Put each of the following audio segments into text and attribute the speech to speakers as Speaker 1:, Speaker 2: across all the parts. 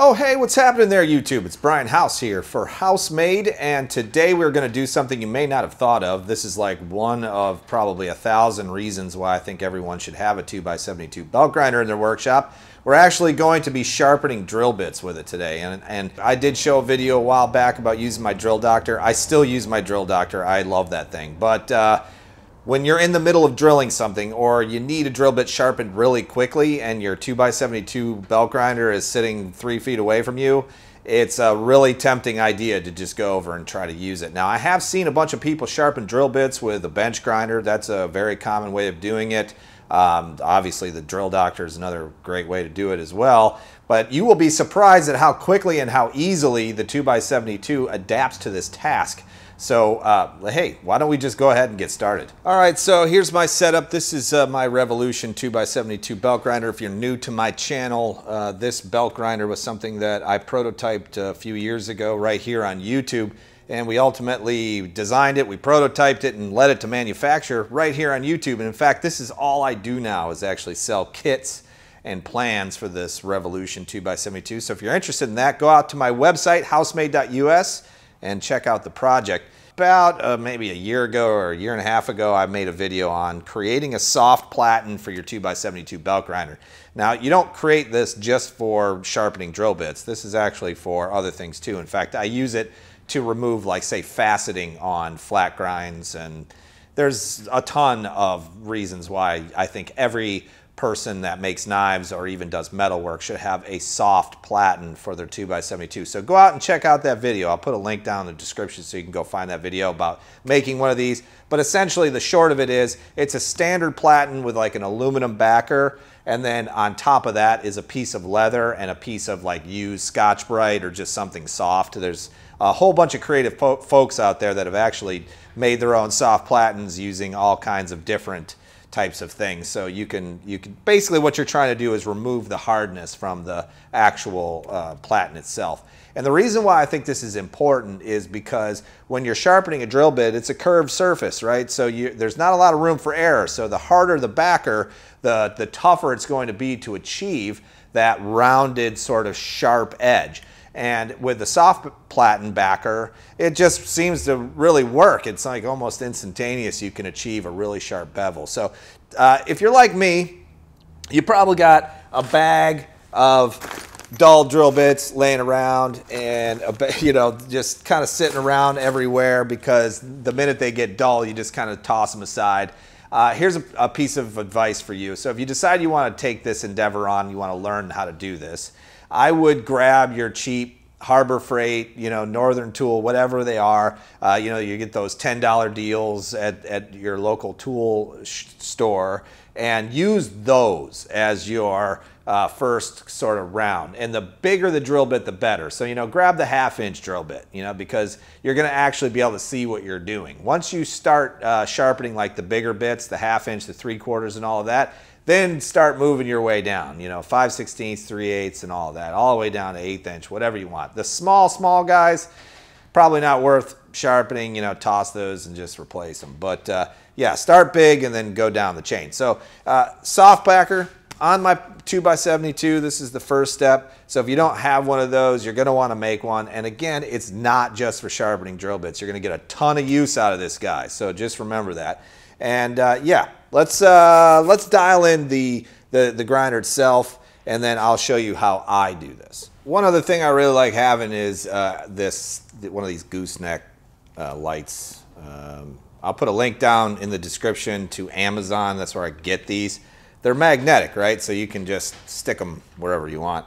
Speaker 1: Oh, hey, what's happening there, YouTube? It's Brian House here for Housemade, and today we're going to do something you may not have thought of. This is like one of probably a thousand reasons why I think everyone should have a 2x72 belt grinder in their workshop. We're actually going to be sharpening drill bits with it today, and, and I did show a video a while back about using my drill doctor. I still use my drill doctor. I love that thing, but uh, when you're in the middle of drilling something or you need a drill bit sharpened really quickly and your 2x72 belt grinder is sitting three feet away from you, it's a really tempting idea to just go over and try to use it. Now, I have seen a bunch of people sharpen drill bits with a bench grinder. That's a very common way of doing it. Um, obviously, the drill doctor is another great way to do it as well. But you will be surprised at how quickly and how easily the 2x72 adapts to this task. So, uh, hey, why don't we just go ahead and get started? All right, so here's my setup. This is uh, my Revolution 2x72 belt grinder. If you're new to my channel, uh, this belt grinder was something that I prototyped a few years ago right here on YouTube. And we ultimately designed it, we prototyped it, and led it to manufacture right here on YouTube. And in fact, this is all I do now is actually sell kits and plans for this Revolution 2x72. So if you're interested in that, go out to my website, housemade.us and check out the project. About uh, maybe a year ago or a year and a half ago, I made a video on creating a soft platen for your 2x72 belt grinder. Now, you don't create this just for sharpening drill bits. This is actually for other things too. In fact, I use it to remove, like, say, faceting on flat grinds. And there's a ton of reasons why I think every person that makes knives or even does metal work should have a soft platen for their 2x72. So go out and check out that video. I'll put a link down in the description so you can go find that video about making one of these. But essentially the short of it is it's a standard platen with like an aluminum backer and then on top of that is a piece of leather and a piece of like used Scotch-Brite or just something soft. There's a whole bunch of creative fo folks out there that have actually made their own soft platens using all kinds of different types of things. So you can you can basically what you're trying to do is remove the hardness from the actual uh, platen itself. And the reason why I think this is important is because when you're sharpening a drill bit, it's a curved surface, right? So you, there's not a lot of room for error. So the harder the backer, the, the tougher it's going to be to achieve that rounded sort of sharp edge. And with the soft platen backer, it just seems to really work. It's like almost instantaneous. You can achieve a really sharp bevel. So uh, if you're like me, you probably got a bag of dull drill bits laying around and you know just kind of sitting around everywhere because the minute they get dull you just kind of toss them aside uh, here's a, a, piece of advice for you so if you decide you want to take this endeavor on you want to learn how to do this I would grab your cheap Harbor Freight, you know, Northern Tool, whatever they are. Uh, you know, you get those $10 deals at, at your local tool store and use those as your uh, first sort of round. And the bigger the drill bit, the better. So, you know, grab the half inch drill bit, you know, because you're going to actually be able to see what you're doing. Once you start uh, sharpening like the bigger bits, the half inch, the three quarters and all of that, then start moving your way down, you know, 5 16ths, 3 eighths, and all that, all the way down to eighth inch, whatever you want. The small, small guys, probably not worth sharpening, you know, toss those and just replace them. But uh, yeah, start big and then go down the chain. So uh, soft backer on my 2x72, this is the first step. So if you don't have one of those, you're gonna wanna make one. And again, it's not just for sharpening drill bits. You're gonna get a ton of use out of this guy. So just remember that. And uh, yeah, let's uh, let's dial in the, the the grinder itself, and then I'll show you how I do this. One other thing I really like having is uh, this one of these gooseneck uh, lights. Um, I'll put a link down in the description to Amazon. That's where I get these. They're magnetic, right? So you can just stick them wherever you want.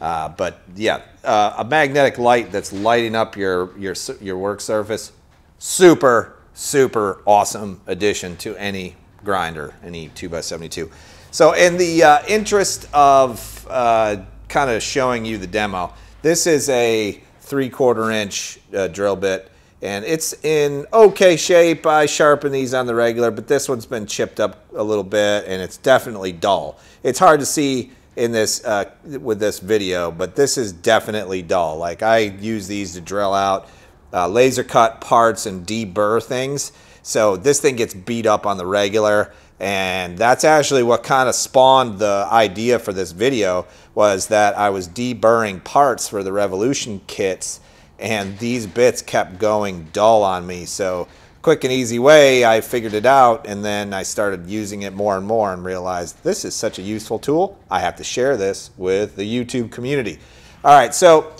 Speaker 1: Uh, but yeah, uh, a magnetic light that's lighting up your your your work surface, super super awesome addition to any grinder, any 2x72. So in the uh, interest of uh, kind of showing you the demo, this is a three quarter inch uh, drill bit and it's in okay shape. I sharpen these on the regular, but this one's been chipped up a little bit and it's definitely dull. It's hard to see in this uh, with this video, but this is definitely dull. Like I use these to drill out uh, laser cut parts and deburr things. So this thing gets beat up on the regular And that's actually what kind of spawned the idea for this video was that I was deburring parts for the Revolution kits and these bits kept going dull on me. So quick and easy way, I figured it out and then I started using it more and more and realized this is such a useful tool. I have to share this with the YouTube community. All right, so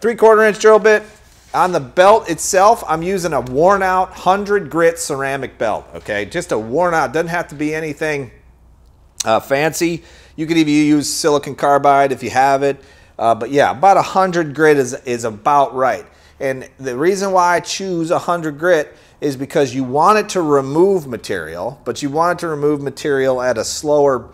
Speaker 1: three quarter inch drill bit, on the belt itself, I'm using a worn out 100 grit ceramic belt, okay? Just a worn out, doesn't have to be anything uh, fancy. You could even use silicon carbide if you have it. Uh, but yeah, about 100 grit is, is about right. And the reason why I choose 100 grit is because you want it to remove material, but you want it to remove material at a slower,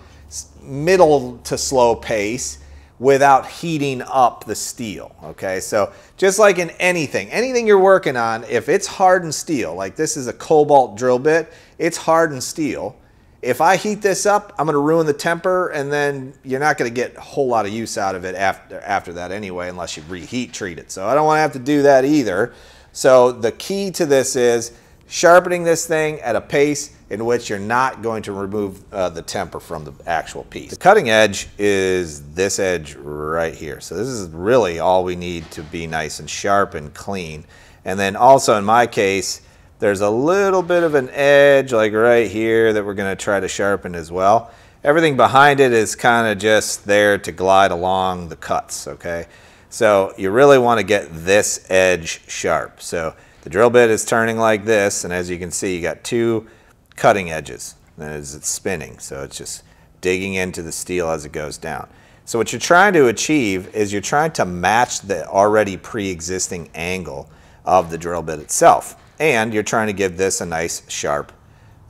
Speaker 1: middle to slow pace without heating up the steel. Okay, so just like in anything, anything you're working on, if it's hardened steel, like this is a cobalt drill bit, it's hardened steel. If I heat this up, I'm going to ruin the temper, and then you're not going to get a whole lot of use out of it after, after that anyway, unless you reheat treat it. So I don't want to have to do that either. So the key to this is sharpening this thing at a pace in which you're not going to remove uh, the temper from the actual piece. The cutting edge is this edge right here. So this is really all we need to be nice and sharp and clean. And then also in my case, there's a little bit of an edge like right here that we're gonna try to sharpen as well. Everything behind it is kind of just there to glide along the cuts, okay? So you really wanna get this edge sharp. So the drill bit is turning like this, and as you can see, you got two cutting edges as it's spinning. So it's just digging into the steel as it goes down. So what you're trying to achieve is you're trying to match the already pre-existing angle of the drill bit itself. And you're trying to give this a nice sharp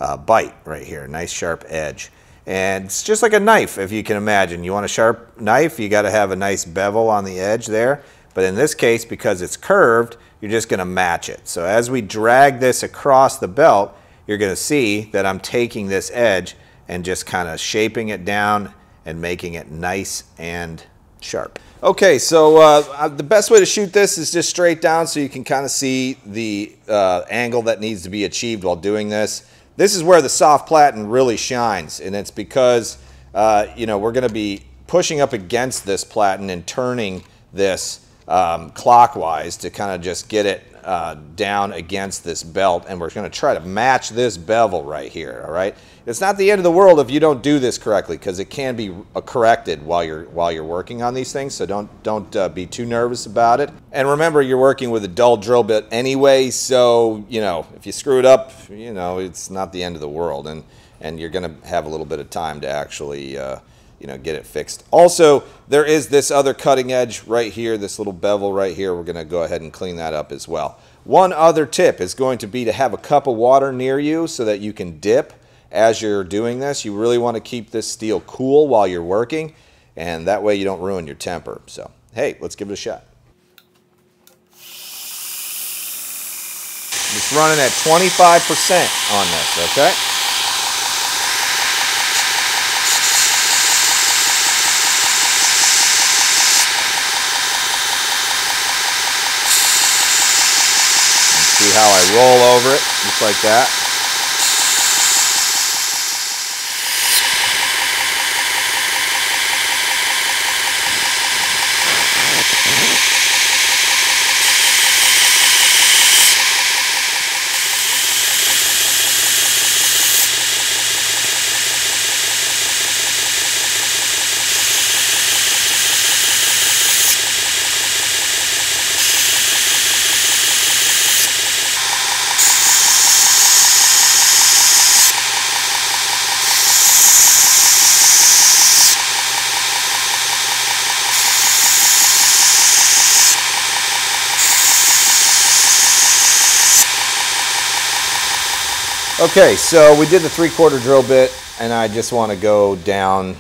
Speaker 1: uh, bite right here, nice sharp edge. And it's just like a knife, if you can imagine. You want a sharp knife, you got to have a nice bevel on the edge there. But in this case, because it's curved, you're just going to match it. So as we drag this across the belt, you're going to see that I'm taking this edge and just kind of shaping it down and making it nice and sharp. Okay, so uh, uh, the best way to shoot this is just straight down so you can kind of see the uh, angle that needs to be achieved while doing this. This is where the soft platen really shines, and it's because, uh, you know, we're going to be pushing up against this platen and turning this um, clockwise to kind of just get it uh, down against this belt and we're going to try to match this bevel right here all right? It's not the end of the world if you don't do this correctly because it can be corrected while you're while you're working on these things so don't don't uh, be too nervous about it. And remember you're working with a dull drill bit anyway so you know if you screw it up you know it's not the end of the world and and you're going to have a little bit of time to actually uh, you know, get it fixed. Also, there is this other cutting edge right here, this little bevel right here. We're going to go ahead and clean that up as well. One other tip is going to be to have a cup of water near you so that you can dip as you're doing this. You really want to keep this steel cool while you're working, and that way you don't ruin your temper. So, hey, let's give it a shot. Just running at 25% on this, okay? How I roll over it, just like that. Okay, so we did the three quarter drill bit and I just want to go down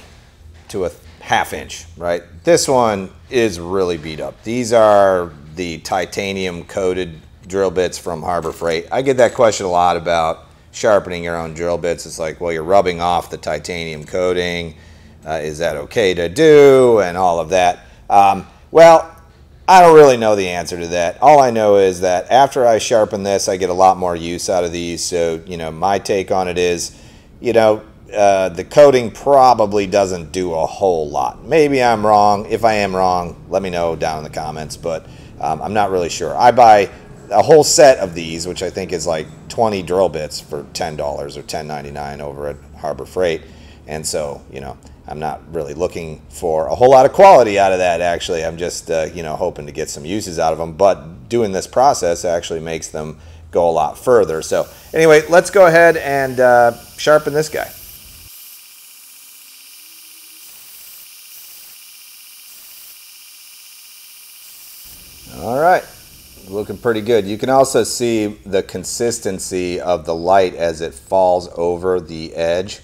Speaker 1: to a half inch, right? This one is really beat up. These are the titanium coated drill bits from Harbor Freight. I get that question a lot about sharpening your own drill bits. It's like, well, you're rubbing off the titanium coating. Uh, is that okay to do? And all of that. Um, well, I don't really know the answer to that. All I know is that after I sharpen this, I get a lot more use out of these. So, you know, my take on it is, you know, uh, the coating probably doesn't do a whole lot. Maybe I'm wrong. If I am wrong, let me know down in the comments, but um, I'm not really sure. I buy a whole set of these, which I think is like 20 drill bits for $10 or $10.99 over at Harbor Freight. And so, you know, I'm not really looking for a whole lot of quality out of that, actually. I'm just, uh, you know, hoping to get some uses out of them. But doing this process actually makes them go a lot further. So anyway, let's go ahead and uh, sharpen this guy. All right, looking pretty good. You can also see the consistency of the light as it falls over the edge.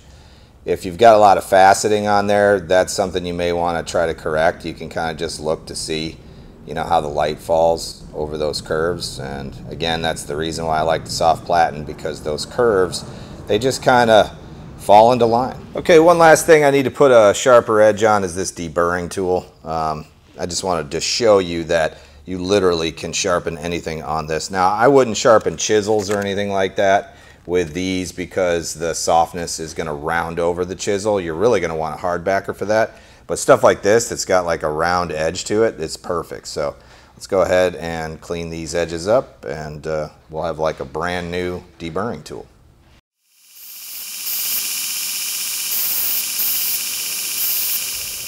Speaker 1: If you've got a lot of faceting on there, that's something you may want to try to correct. You can kind of just look to see, you know, how the light falls over those curves. And again, that's the reason why I like the soft platen because those curves, they just kind of fall into line. Okay, one last thing I need to put a sharper edge on is this deburring tool. Um, I just wanted to show you that you literally can sharpen anything on this. Now, I wouldn't sharpen chisels or anything like that with these because the softness is going to round over the chisel. You're really going to want a hard backer for that. But stuff like this that's got like a round edge to it, it's perfect. So let's go ahead and clean these edges up and uh, we'll have like a brand new deburring tool.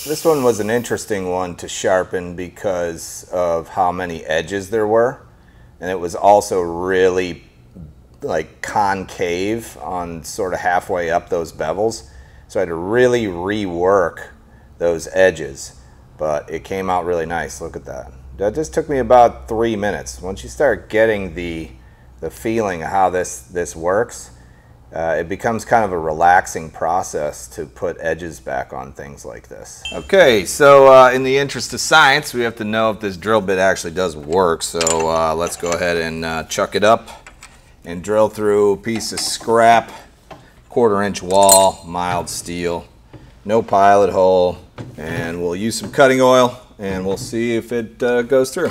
Speaker 1: This one was an interesting one to sharpen because of how many edges there were. And it was also really like concave on sort of halfway up those bevels. So I had to really rework those edges, but it came out really nice. Look at that. That just took me about three minutes. Once you start getting the, the feeling of how this, this works, uh, it becomes kind of a relaxing process to put edges back on things like this. Okay, so uh, in the interest of science, we have to know if this drill bit actually does work. So uh, let's go ahead and uh, chuck it up and drill through a piece of scrap, quarter inch wall, mild steel, no pilot hole, and we'll use some cutting oil and we'll see if it uh, goes through.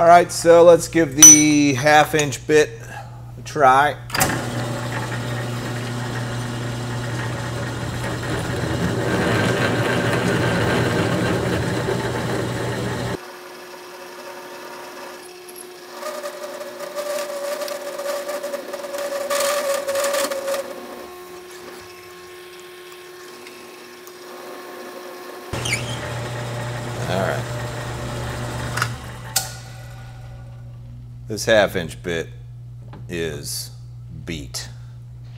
Speaker 1: All right, so let's give the half inch bit a try. This half inch bit is beat.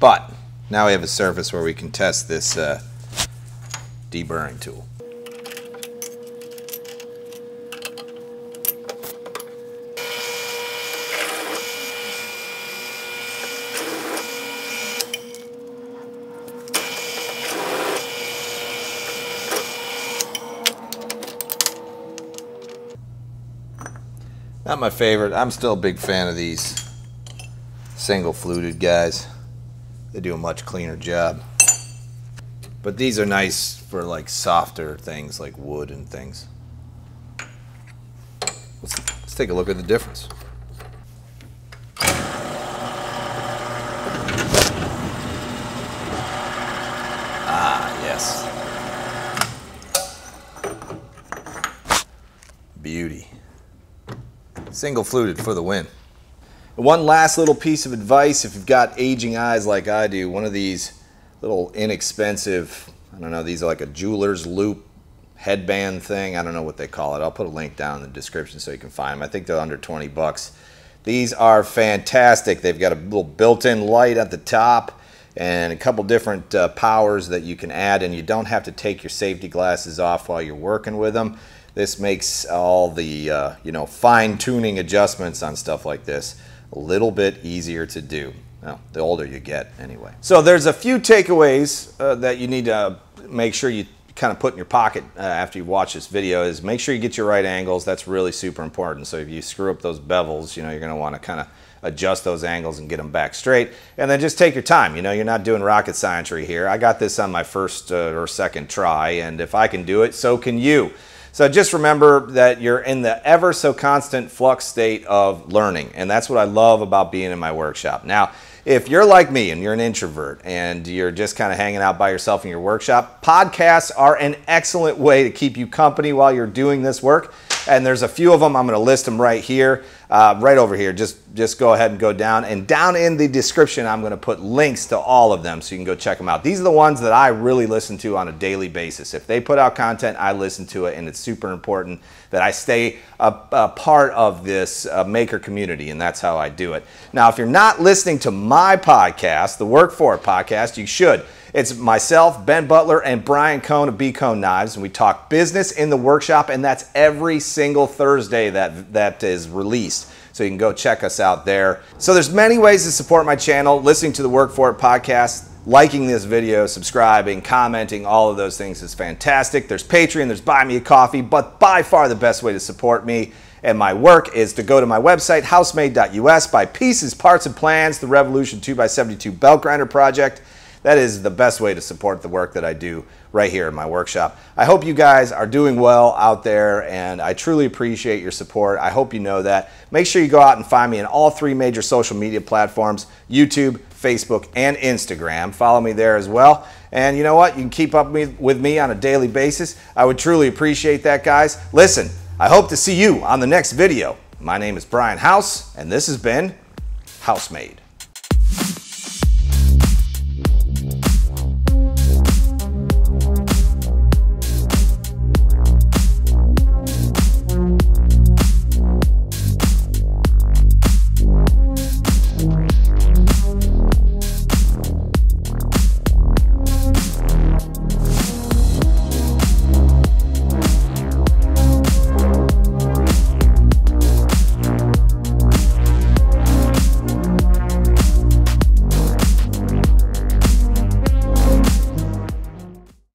Speaker 1: But now we have a surface where we can test this uh, deburring tool. Not my favorite. I'm still a big fan of these single fluted guys. They do a much cleaner job. But these are nice for like softer things like wood and things. Let's, let's take a look at the difference. Single fluted for the win. One last little piece of advice if you've got aging eyes like I do, one of these little inexpensive, I don't know, these are like a jeweler's loupe headband thing. I don't know what they call it. I'll put a link down in the description so you can find them. I think they're under 20 bucks. These are fantastic. They've got a little built-in light at the top and a couple different uh, powers that you can add and you don't have to take your safety glasses off while you're working with them. This makes all the uh, you know fine-tuning adjustments on stuff like this a little bit easier to do. Well, the older you get anyway. So there's a few takeaways uh, that you need to make sure you kind of put in your pocket uh, after you watch this video is make sure you get your right angles. That's really super important. So if you screw up those bevels, you know, you're going to want to kind of adjust those angles and get them back straight. And then just take your time. You know, you're not doing rocket science here. I got this on my first uh, or second try, and if I can do it, so can you. So just remember that you're in the ever so constant flux state of learning. And that's what I love about being in my workshop. Now, if you're like me and you're an introvert and you're just kind of hanging out by yourself in your workshop, podcasts are an excellent way to keep you company while you're doing this work. And there's a few of them. I'm going to list them right here, uh, right over here. Just just go ahead and go down. And down in the description, I'm going to put links to all of them so you can go check them out. These are the ones that I really listen to on a daily basis. If they put out content, I listen to it, and it's super important that I stay a, a part of this uh, maker community, and that's how I do it. Now, if you're not listening to my podcast, the Work For It podcast, you should. It's myself, Ben Butler, and Brian Cohn of B Cohn Knives, and we talk business in the workshop, and that's every single Thursday that that is released. So you can go check us out there. So there's many ways to support my channel, listening to the Work For It podcast, liking this video, subscribing, commenting, all of those things is fantastic. There's Patreon, there's Buy Me a Coffee, but by far the best way to support me and my work is to go to my website, housemade.us, buy pieces, parts, and plans, the Revolution 2x72 belt grinder project that is the best way to support the work that I do right here in my workshop. I hope you guys are doing well out there and I truly appreciate your support. I hope you know that. Make sure you go out and find me on all three major social media platforms, YouTube, Facebook, and Instagram. Follow me there as well. And you know what? You can keep up with me on a daily basis. I would truly appreciate that, guys. Listen, I hope to see you on the next video. My name is Brian House, and this has been Housemade.